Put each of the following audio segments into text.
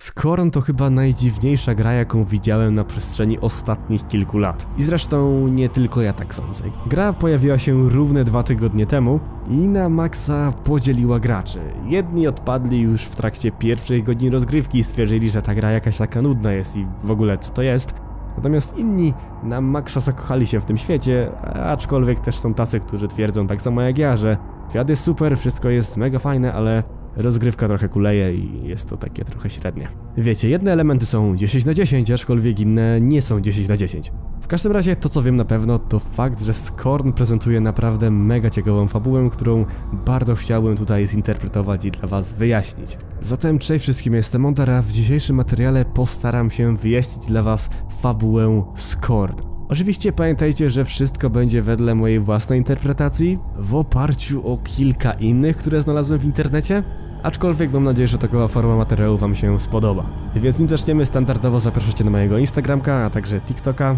Scorn to chyba najdziwniejsza gra, jaką widziałem na przestrzeni ostatnich kilku lat. I zresztą nie tylko ja tak sądzę. Gra pojawiła się równe dwa tygodnie temu i na maksa podzieliła graczy. Jedni odpadli już w trakcie pierwszej godziny rozgrywki i stwierdzili, że ta gra jakaś taka nudna jest i w ogóle co to jest. Natomiast inni na maksa zakochali się w tym świecie, aczkolwiek też są tacy, którzy twierdzą tak samo jak ja, że świat jest super, wszystko jest mega fajne, ale rozgrywka trochę kuleje i jest to takie trochę średnie. Wiecie, jedne elementy są 10 na 10, aczkolwiek inne nie są 10 na 10. W każdym razie to co wiem na pewno to fakt, że Scorn prezentuje naprawdę mega ciekawą fabułę, którą bardzo chciałbym tutaj zinterpretować i dla was wyjaśnić. Zatem cześć wszystkim, jestem Montar, a w dzisiejszym materiale postaram się wyjaśnić dla was fabułę Scorn. Oczywiście pamiętajcie, że wszystko będzie wedle mojej własnej interpretacji, w oparciu o kilka innych, które znalazłem w internecie, aczkolwiek mam nadzieję, że takowa forma materiału wam się spodoba. Więc nim zaczniemy, standardowo zapraszajcie na mojego Instagramka, a także TikToka.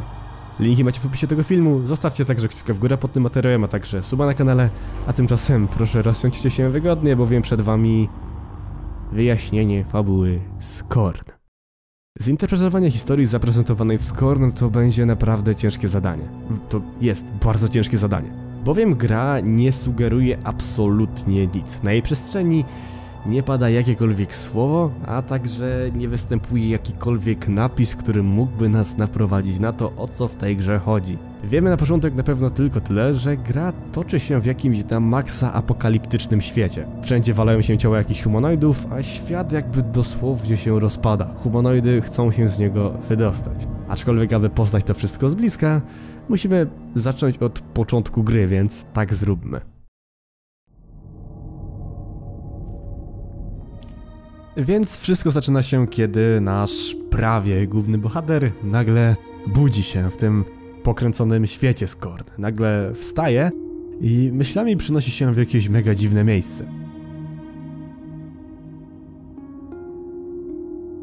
Linki macie w opisie tego filmu, zostawcie także kciuka w górę pod tym materiałem, a także suba na kanale, a tymczasem proszę rozsiądźcie się wygodnie, bowiem przed wami wyjaśnienie fabuły Scorn. Zinterpretowanie historii zaprezentowanej w Scorn to będzie naprawdę ciężkie zadanie. To jest bardzo ciężkie zadanie. Bowiem gra nie sugeruje absolutnie nic. Na jej przestrzeni nie pada jakiekolwiek słowo, a także nie występuje jakikolwiek napis, który mógłby nas naprowadzić na to, o co w tej grze chodzi. Wiemy na początek na pewno tylko tyle, że gra toczy się w jakimś na maksa apokaliptycznym świecie. Wszędzie walają się ciała jakichś humanoidów, a świat jakby dosłownie się rozpada. Humanoidy chcą się z niego wydostać. Aczkolwiek aby poznać to wszystko z bliska, musimy zacząć od początku gry, więc tak zróbmy. Więc wszystko zaczyna się, kiedy nasz prawie główny bohater nagle budzi się w tym pokręconym świecie Skorn. Nagle wstaje i myślami przynosi się w jakieś mega dziwne miejsce.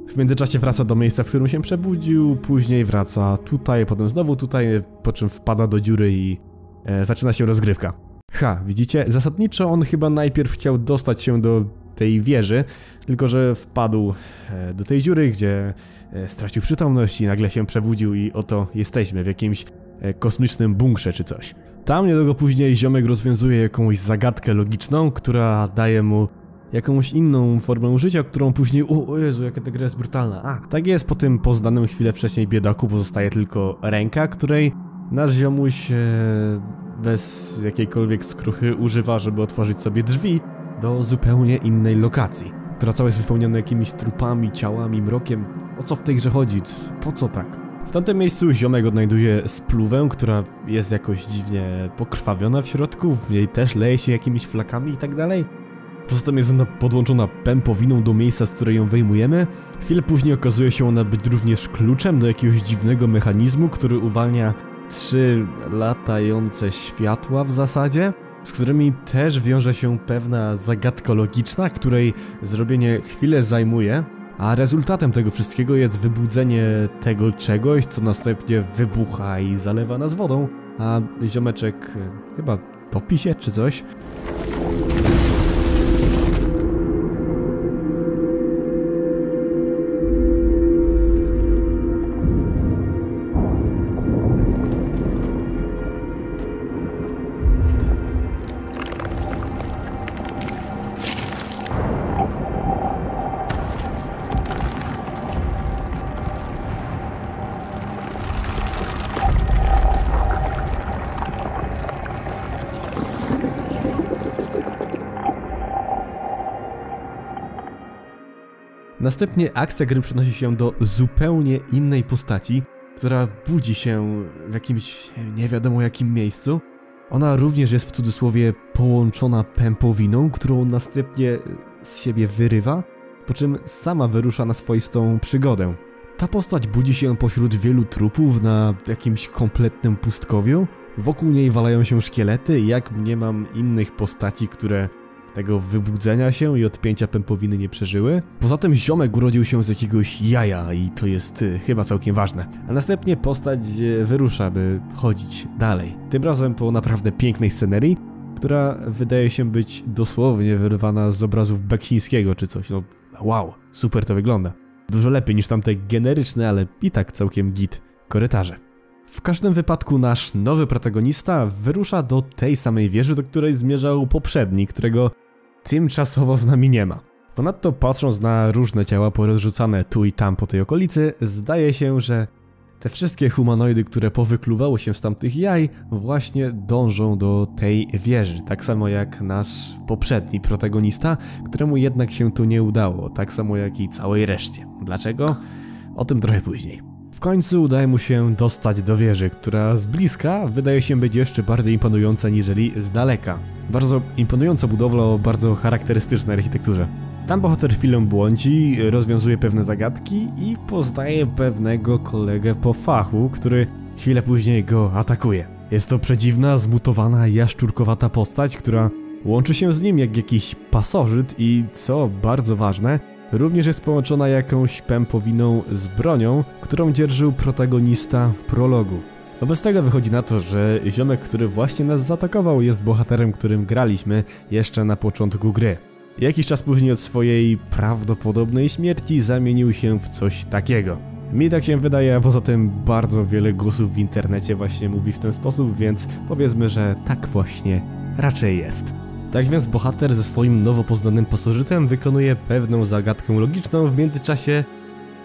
W międzyczasie wraca do miejsca, w którym się przebudził, później wraca tutaj, potem znowu tutaj, po czym wpada do dziury i e, zaczyna się rozgrywka. Ha, widzicie? Zasadniczo on chyba najpierw chciał dostać się do tej wieży, tylko że wpadł e, do tej dziury, gdzie e, stracił przytomność i nagle się przebudził i oto jesteśmy w jakimś e, kosmicznym bunkrze czy coś. Tam niedługo później ziomek rozwiązuje jakąś zagadkę logiczną, która daje mu jakąś inną formę życia, którą później, o, o Jezu, jaka ta gra jest brutalna. A, tak jest, po tym poznanym chwilę wcześniej biedaku pozostaje tylko ręka, której nasz ziomuś e, bez jakiejkolwiek skruchy używa, żeby otworzyć sobie drzwi do zupełnie innej lokacji, która cała jest wypełniona jakimiś trupami, ciałami, mrokiem. O co w tej grze chodzi? Po co tak? W tamtym miejscu ziomek odnajduje spluwę, która jest jakoś dziwnie pokrwawiona w środku, w niej też leje się jakimiś flakami i tak dalej. Poza tym jest ona podłączona pępowiną do miejsca, z której ją wyjmujemy. Chwilę później okazuje się ona być również kluczem do jakiegoś dziwnego mechanizmu, który uwalnia trzy latające światła w zasadzie, z którymi też wiąże się pewna zagadka logiczna, której zrobienie chwilę zajmuje, a rezultatem tego wszystkiego jest wybudzenie tego czegoś, co następnie wybucha i zalewa nas wodą, a ziomeczek e, chyba topi się czy coś. Następnie akcja gry przenosi się do zupełnie innej postaci, która budzi się w jakimś nie wiadomo jakim miejscu. Ona również jest w cudzysłowie połączona pępowiną, którą następnie z siebie wyrywa, po czym sama wyrusza na swoistą przygodę. Ta postać budzi się pośród wielu trupów na jakimś kompletnym pustkowiu. Wokół niej walają się szkielety, jak nie mam innych postaci, które tego wybudzenia się i odpięcia pępowiny nie przeżyły. Poza tym ziomek urodził się z jakiegoś jaja i to jest y, chyba całkiem ważne. A następnie postać y, wyrusza, by chodzić dalej. Tym razem po naprawdę pięknej scenerii, która wydaje się być dosłownie wyrwana z obrazów Beksińskiego czy coś. No wow, super to wygląda. Dużo lepiej niż tamte generyczne, ale i tak całkiem git korytarze. W każdym wypadku nasz nowy protagonista wyrusza do tej samej wieży, do której zmierzał poprzedni, którego tymczasowo z nami nie ma. Ponadto patrząc na różne ciała porozrzucane tu i tam po tej okolicy, zdaje się, że te wszystkie humanoidy, które powykluwały się z tamtych jaj, właśnie dążą do tej wieży. Tak samo jak nasz poprzedni protagonista, któremu jednak się tu nie udało. Tak samo jak i całej reszcie. Dlaczego? O tym trochę później. W końcu udaje mu się dostać do wieży, która z bliska wydaje się być jeszcze bardziej imponująca niżeli z daleka. Bardzo imponująca budowla o bardzo charakterystycznej architekturze. Tam bohater chwilę błądzi, rozwiązuje pewne zagadki i poznaje pewnego kolegę po fachu, który chwilę później go atakuje. Jest to przedziwna, zmutowana, jaszczurkowata postać, która łączy się z nim jak jakiś pasożyt i, co bardzo ważne, również jest połączona jakąś pępowiną z bronią, którą dzierżył protagonista prologu. Wobec tego wychodzi na to, że ziomek, który właśnie nas zaatakował jest bohaterem, którym graliśmy jeszcze na początku gry. Jakiś czas później od swojej prawdopodobnej śmierci zamienił się w coś takiego. Mi tak się wydaje, a poza tym bardzo wiele głosów w internecie właśnie mówi w ten sposób, więc powiedzmy, że tak właśnie raczej jest. Tak więc bohater ze swoim nowo poznanym pasożytem wykonuje pewną zagadkę logiczną w międzyczasie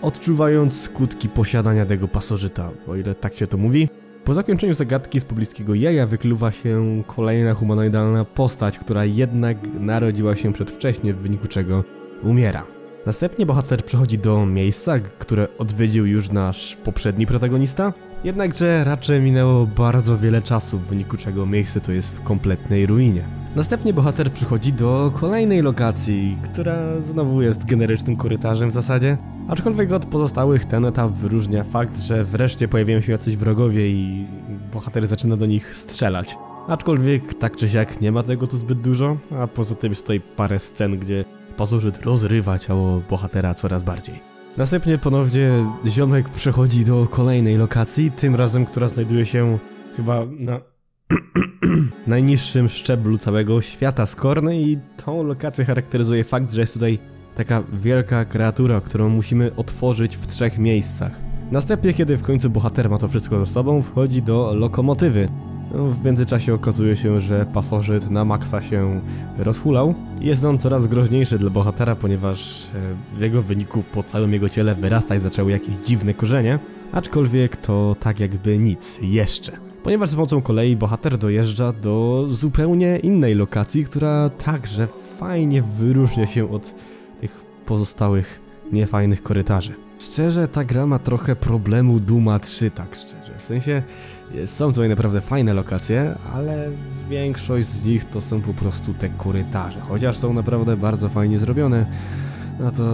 odczuwając skutki posiadania tego pasożyta, o ile tak się to mówi. Po zakończeniu zagadki z pobliskiego jaja wykluwa się kolejna humanoidalna postać, która jednak narodziła się przedwcześnie, w wyniku czego umiera. Następnie bohater przechodzi do miejsca, które odwiedził już nasz poprzedni protagonista, jednakże raczej minęło bardzo wiele czasu, w wyniku czego miejsce to jest w kompletnej ruinie. Następnie bohater przychodzi do kolejnej lokacji, która znowu jest generycznym korytarzem w zasadzie, Aczkolwiek od pozostałych ten etap wyróżnia fakt, że wreszcie pojawiają się jacyś wrogowie i bohater zaczyna do nich strzelać. Aczkolwiek tak czy siak nie ma tego tu zbyt dużo, a poza tym jest tutaj parę scen, gdzie pasożyt rozrywa ciało bohatera coraz bardziej. Następnie ponownie ziomek przechodzi do kolejnej lokacji, tym razem która znajduje się chyba na najniższym szczeblu całego świata Skorny i tą lokację charakteryzuje fakt, że jest tutaj Taka wielka kreatura, którą musimy otworzyć w trzech miejscach. Następnie, kiedy w końcu bohater ma to wszystko ze sobą, wchodzi do lokomotywy. No, w międzyczasie okazuje się, że pasożyt na maksa się rozhulał. Jest on coraz groźniejszy dla bohatera, ponieważ e, w jego wyniku po całym jego ciele wyrastać zaczęły jakieś dziwne korzenie, aczkolwiek to tak jakby nic jeszcze. Ponieważ z pomocą kolei bohater dojeżdża do zupełnie innej lokacji, która także fajnie wyróżnia się od pozostałych niefajnych korytarzy. Szczerze, ta gra ma trochę problemu Duma 3, tak szczerze. W sensie, są tutaj naprawdę fajne lokacje, ale większość z nich to są po prostu te korytarze. Chociaż są naprawdę bardzo fajnie zrobione, no to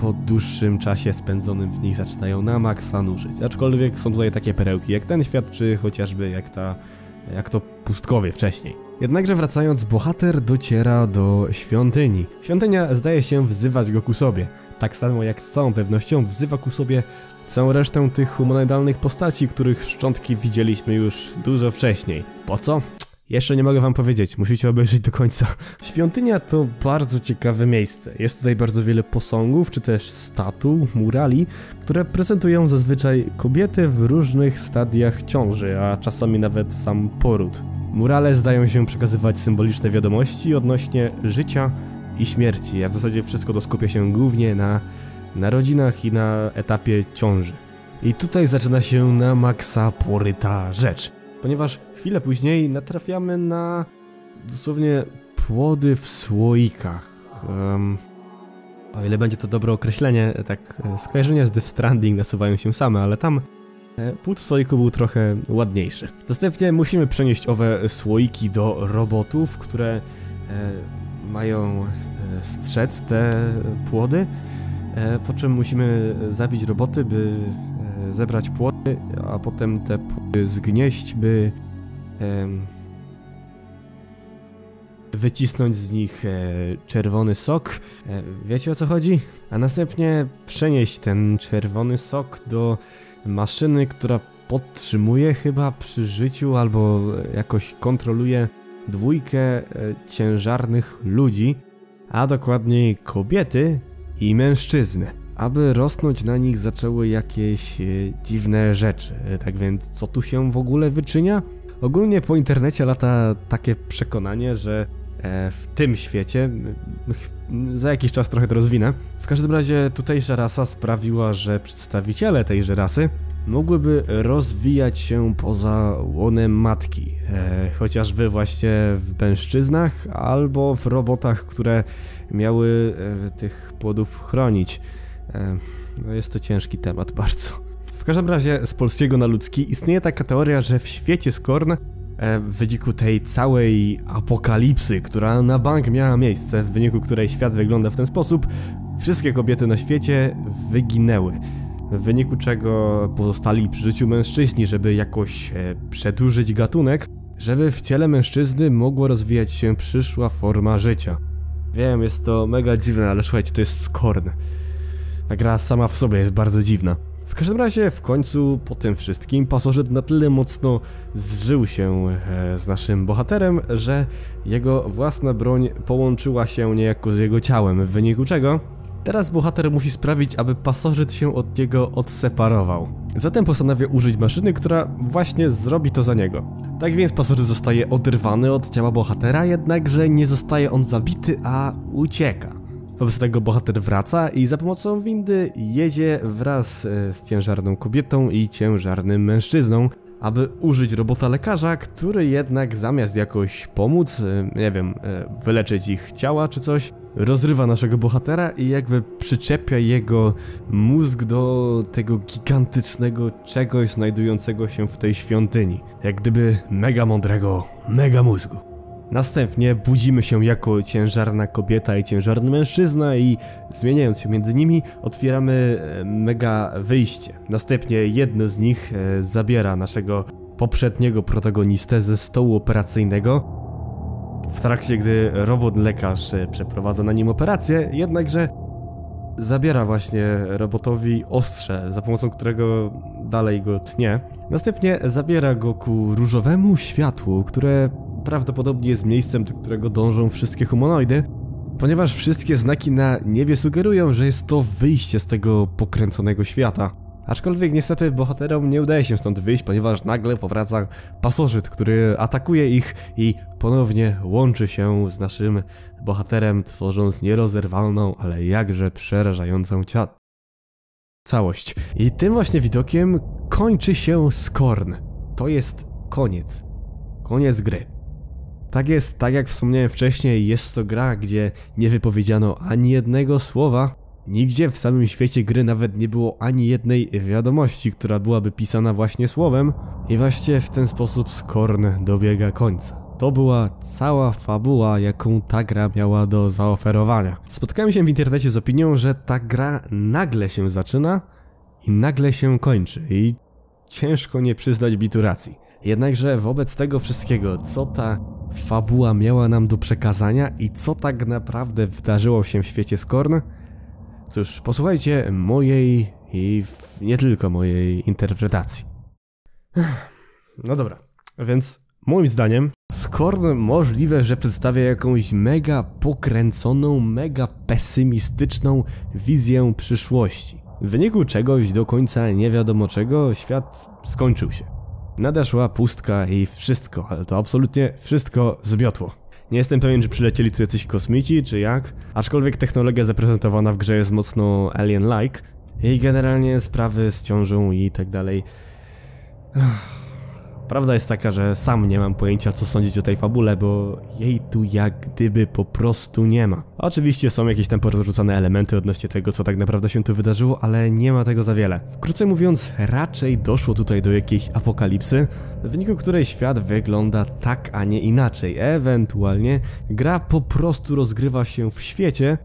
po dłuższym czasie spędzonym w nich zaczynają na maksa nużyć. Aczkolwiek są tutaj takie perełki jak ten świat, czy chociażby jak ta, jak to pustkowie wcześniej. Jednakże wracając, bohater dociera do świątyni. Świątynia zdaje się wzywać go ku sobie. Tak samo jak z całą pewnością wzywa ku sobie całą resztę tych humanoidalnych postaci, których szczątki widzieliśmy już dużo wcześniej. Po co? Jeszcze nie mogę wam powiedzieć, musicie obejrzeć do końca. Świątynia to bardzo ciekawe miejsce. Jest tutaj bardzo wiele posągów, czy też statu, murali, które prezentują zazwyczaj kobiety w różnych stadiach ciąży, a czasami nawet sam poród. Murale zdają się przekazywać symboliczne wiadomości odnośnie życia i śmierci, a w zasadzie wszystko to skupia się głównie na narodzinach i na etapie ciąży. I tutaj zaczyna się na maksa poryta rzecz, ponieważ chwilę później natrafiamy na dosłownie płody w słoikach. Um, o ile będzie to dobre określenie, tak e, skojarzenia z Death Stranding nasuwają się same, ale tam E, płód w słoiku był trochę ładniejszy. Następnie musimy przenieść owe słoiki do robotów, które e, mają e, strzec te płody, po czym musimy zabić roboty, by zebrać płody, a potem te płody zgnieść, by wycisnąć z nich czerwony sok. wiecie o co chodzi? A następnie przenieść ten czerwony sok do maszyny, która podtrzymuje chyba przy życiu albo jakoś kontroluje dwójkę e, ciężarnych ludzi, a dokładniej kobiety i mężczyznę. Aby rosnąć na nich zaczęły jakieś e, dziwne rzeczy. Tak więc, co tu się w ogóle wyczynia? Ogólnie po internecie lata takie przekonanie, że e, w tym świecie, za jakiś czas trochę to rozwinę, w każdym razie tutejsza rasa sprawiła, że przedstawiciele tejże rasy mogłyby rozwijać się poza łonem matki, e, chociażby właśnie w mężczyznach albo w robotach, które miały e, tych płodów chronić. No jest to ciężki temat bardzo. W każdym razie z polskiego na ludzki istnieje taka teoria, że w świecie Skorn e, w wyniku tej całej apokalipsy, która na bank miała miejsce, w wyniku której świat wygląda w ten sposób, wszystkie kobiety na świecie wyginęły w wyniku czego pozostali przy życiu mężczyźni, żeby jakoś e, przedłużyć gatunek, żeby w ciele mężczyzny mogła rozwijać się przyszła forma życia. Wiem, jest to mega dziwne, ale słuchajcie, to jest Skorn. Ta gra sama w sobie jest bardzo dziwna. W każdym razie w końcu po tym wszystkim pasożyt na tyle mocno zżył się e, z naszym bohaterem, że jego własna broń połączyła się niejako z jego ciałem, w wyniku czego Teraz bohater musi sprawić, aby pasożyt się od niego odseparował. Zatem postanawia użyć maszyny, która właśnie zrobi to za niego. Tak więc pasożyt zostaje oderwany od ciała bohatera, jednakże nie zostaje on zabity, a ucieka. Wobec tego bohater wraca i za pomocą windy jedzie wraz e, z ciężarną kobietą i ciężarnym mężczyzną, aby użyć robota lekarza, który jednak zamiast jakoś pomóc, e, nie wiem, e, wyleczyć ich ciała czy coś, rozrywa naszego bohatera i jakby przyczepia jego mózg do tego gigantycznego czegoś znajdującego się w tej świątyni. Jak gdyby mega mądrego, mega mózgu. Następnie budzimy się jako ciężarna kobieta i ciężarny mężczyzna i zmieniając się między nimi otwieramy e, mega wyjście. Następnie jedno z nich e, zabiera naszego poprzedniego protagonistę ze stołu operacyjnego w trakcie gdy robot lekarz e, przeprowadza na nim operację, jednakże zabiera właśnie robotowi ostrze, za pomocą którego dalej go tnie. Następnie zabiera go ku różowemu światłu, które prawdopodobnie jest miejscem, do którego dążą wszystkie humanoidy, ponieważ wszystkie znaki na niebie sugerują, że jest to wyjście z tego pokręconego świata. Aczkolwiek niestety bohaterom nie udaje się stąd wyjść, ponieważ nagle powraca pasożyt, który atakuje ich i ponownie łączy się z naszym bohaterem, tworząc nierozerwalną, ale jakże przerażającą cia całość. I tym właśnie widokiem kończy się Skorn. To jest koniec. Koniec gry. Tak jest, tak jak wspomniałem wcześniej, jest to gra, gdzie nie wypowiedziano ani jednego słowa, Nigdzie w samym świecie gry nawet nie było ani jednej wiadomości, która byłaby pisana właśnie słowem i właśnie w ten sposób Skorn dobiega końca. To była cała fabuła, jaką ta gra miała do zaoferowania. Spotkałem się w internecie z opinią, że ta gra nagle się zaczyna i nagle się kończy i ciężko nie przyznać bitu racji. Jednakże wobec tego wszystkiego, co ta fabuła miała nam do przekazania i co tak naprawdę wydarzyło się w świecie Skorn, Cóż, posłuchajcie mojej i nie tylko mojej interpretacji. No dobra, więc moim zdaniem Skorn możliwe, że przedstawia jakąś mega pokręconą, mega pesymistyczną wizję przyszłości. W wyniku czegoś do końca nie wiadomo czego świat skończył się. Nadeszła pustka i wszystko, ale to absolutnie wszystko zmiotło. Nie jestem pewien, czy przylecieli tu jacyś kosmici, czy jak, aczkolwiek technologia zaprezentowana w grze jest mocno alien-like i generalnie sprawy z ciążą i tak dalej. Prawda jest taka, że sam nie mam pojęcia co sądzić o tej fabule, bo jej tu jak gdyby po prostu nie ma. Oczywiście są jakieś tam porozrzucane elementy odnośnie tego, co tak naprawdę się tu wydarzyło, ale nie ma tego za wiele. Krócej mówiąc, raczej doszło tutaj do jakiejś apokalipsy, w wyniku której świat wygląda tak, a nie inaczej. Ewentualnie gra po prostu rozgrywa się w świecie,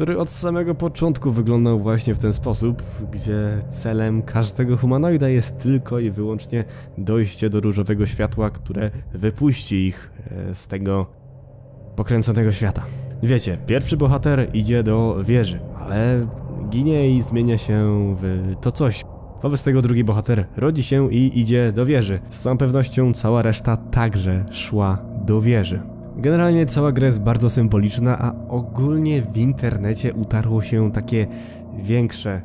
który od samego początku wyglądał właśnie w ten sposób, gdzie celem każdego humanoida jest tylko i wyłącznie dojście do różowego światła, które wypuści ich e, z tego pokręconego świata. Wiecie, pierwszy bohater idzie do wieży, ale ginie i zmienia się w to coś. Wobec tego drugi bohater rodzi się i idzie do wieży. Z całą pewnością cała reszta także szła do wieży. Generalnie cała gra jest bardzo symboliczna, a ogólnie w internecie utarło się takie większe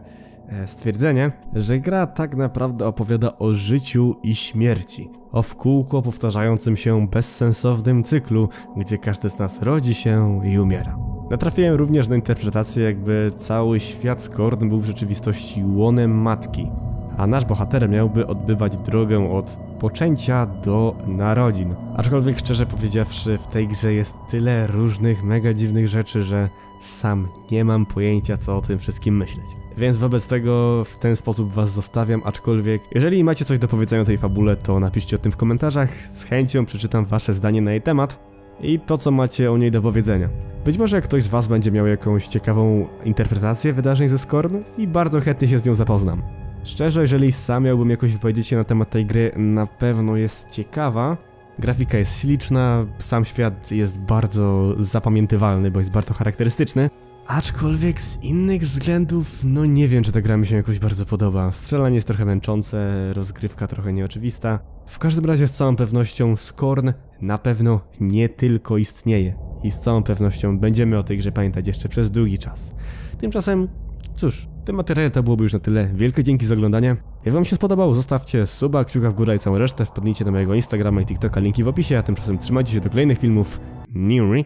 e, stwierdzenie, że gra tak naprawdę opowiada o życiu i śmierci. O w kółko powtarzającym się bezsensownym cyklu, gdzie każdy z nas rodzi się i umiera. Natrafiłem również na interpretację, jakby cały świat Skorn był w rzeczywistości łonem matki, a nasz bohater miałby odbywać drogę od poczęcia do narodzin. Aczkolwiek szczerze powiedziawszy, w tej grze jest tyle różnych mega dziwnych rzeczy, że sam nie mam pojęcia co o tym wszystkim myśleć. Więc wobec tego w ten sposób was zostawiam, aczkolwiek jeżeli macie coś do powiedzenia o tej fabule, to napiszcie o tym w komentarzach, z chęcią przeczytam wasze zdanie na jej temat i to co macie o niej do powiedzenia. Być może ktoś z was będzie miał jakąś ciekawą interpretację wydarzeń ze Skorn i bardzo chętnie się z nią zapoznam. Szczerze, jeżeli sam miałbym jakoś wypowiedzieć się na temat tej gry, na pewno jest ciekawa. Grafika jest śliczna, sam świat jest bardzo zapamiętywalny, bo jest bardzo charakterystyczny. Aczkolwiek z innych względów, no nie wiem, czy ta gra mi się jakoś bardzo podoba. Strzelanie jest trochę męczące, rozgrywka trochę nieoczywista. W każdym razie z całą pewnością Skorn na pewno nie tylko istnieje. I z całą pewnością będziemy o tej grze pamiętać jeszcze przez długi czas. Tymczasem Cóż, w tym materiale to byłoby już na tyle. Wielkie dzięki za oglądanie. Jak wam się spodobał, zostawcie suba, kciuka w górę i całą resztę. Wpadnijcie na mojego Instagrama i TikToka, linki w opisie, a tymczasem trzymajcie się do kolejnych filmów. Newry.